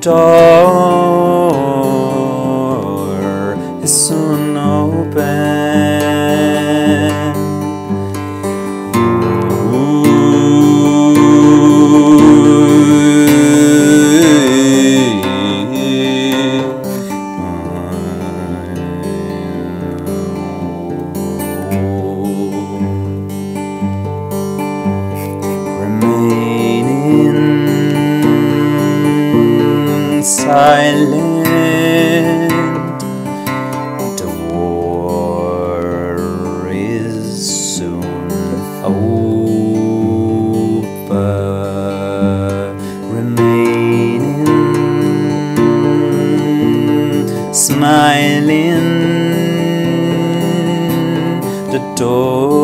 The door